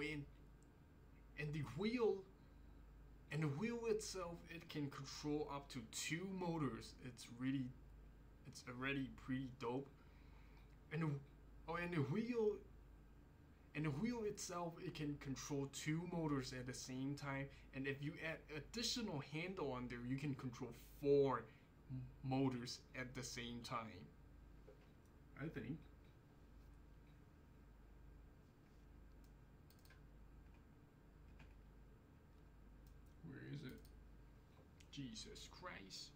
and and the wheel and the wheel itself it can control up to two motors. It's really it's already pretty dope. And oh and the wheel and the wheel itself it can control two motors at the same time. And if you add additional handle on there you can control four motors at the same time. I think jesus christ